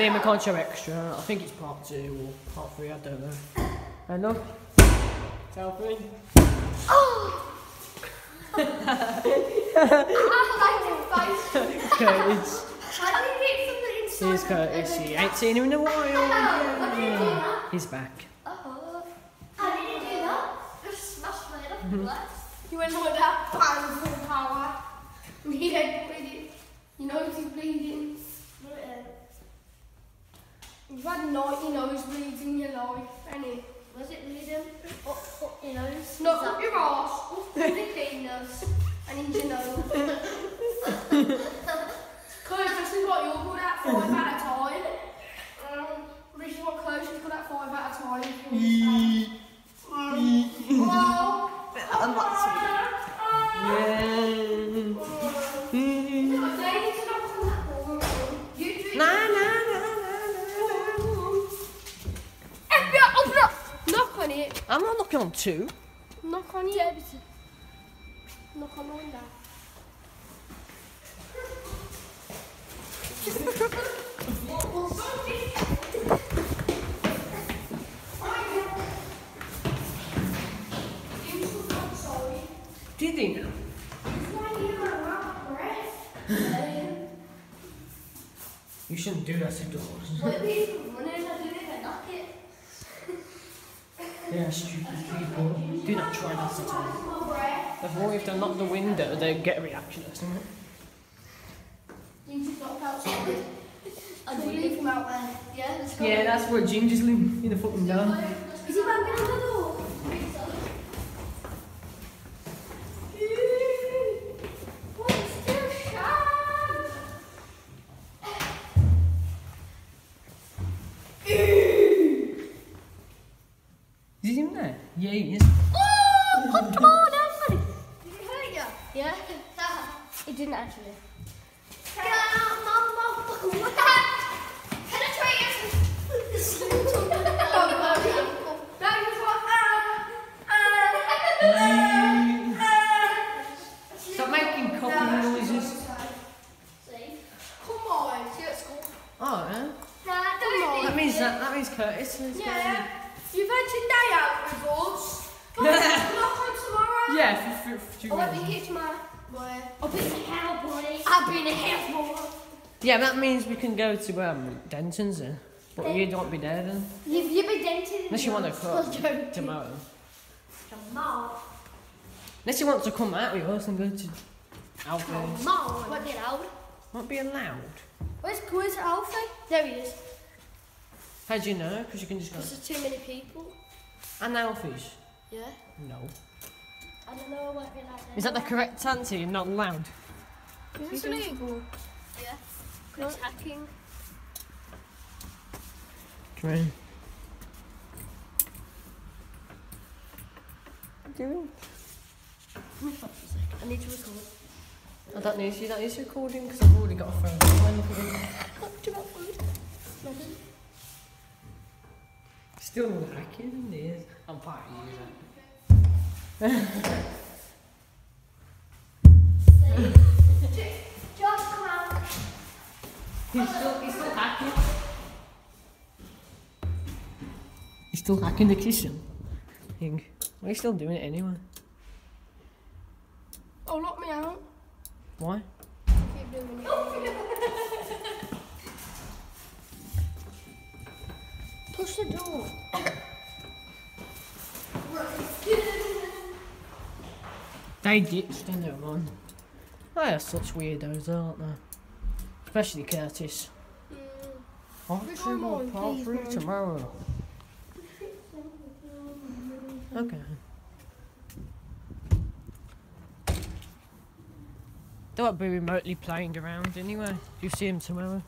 Liam and Kyron show extra. I think it's part two or part three. I don't know. And look, selfie. Curtis. Here's Curtis. He ain't seen him in a while. Yeah. He's back. Oh. How did you do that? Just smashed my head up You went like that, full power. Had bleeding. You know he's bleeding. You've had 90 nosebleeds in your life, any? Was it bleeding? Up, up your nose? No, that- I'm not knocking on two. Knock on it. Knock on the window. Did he now? You shouldn't do that to doors. Yeah, stupid people. Do not try that at all. Therefore, if they knock the window, they get a reaction or something. And we leave him out there. Yeah, let's go. Yeah, that's where Ginger's living, in the fucking door. Actually. Stop making coughing noises. Come on, see at school. Oh, yeah. Come That means that, that means Curtis Yeah, you've had your day out with us. Come on, tomorrow. Yeah, for, for, for two I'll let reasons. me get I'll be the hell, boy. I've been a house boy. Yeah, that means we can go to um, Denton's then. But you don't be there then. You, you've been dented. Unless you want to come joking. tomorrow. Tomorrow. Unless you want to come out with us and go to Alfie's. Tomorrow. Won't be loud. Won't be allowed. Where's, where's Alfie? There he is. How do you know? Because you can just go. Because There's too many people. And Alfie's? Yeah. No. I don't know. I like that. Is that the correct answer? You're not allowed. Is this illegal? Yeah. It's hacking. Come in. Doing? I need to record. I don't need you. That is recording because I've already got a phone. Do you want food? Nothing. Still not hacking in this. I'm part of you. Just come out. He's still, he's still hacking. He's still hacking the kitchen. Thing. Why are you still doing it anyway? Oh, lock me out. Why? Keep doing it. Push the door. They ditched and they're on. They are such weirdos, aren't they? Especially Curtis. Two one or more, part three tomorrow. Okay. They won't be remotely playing around anyway. You see him tomorrow.